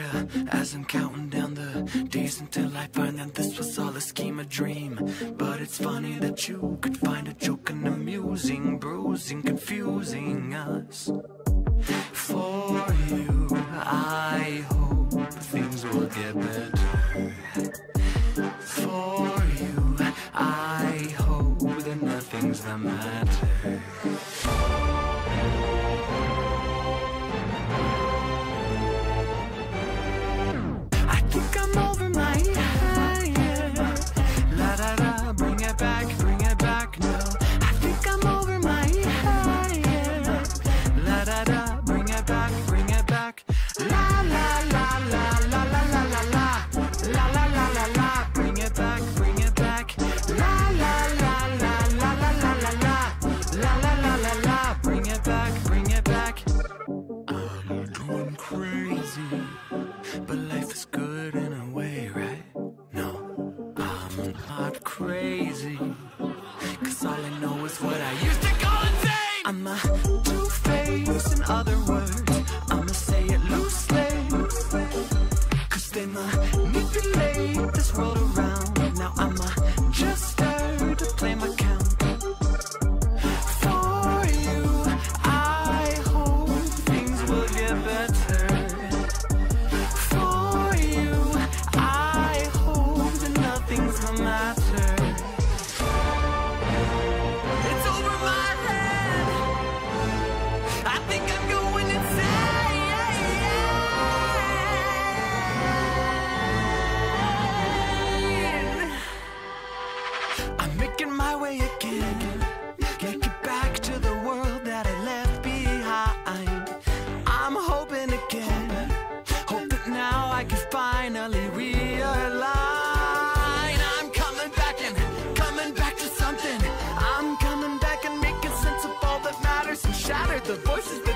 as I'm counting down the days until I find that this was all a scheme, a dream. But it's funny that you could find a joke and amusing, bruising, confusing us. For you, I hope things will get better. For you, I hope that nothing's the matter. I'm not crazy. Cause all I know is what I used to call it fame. I'm a two-face, in other words. I'ma say it loosely. Cause they manipulate this world I'm going insane. I'm making my way again. the voices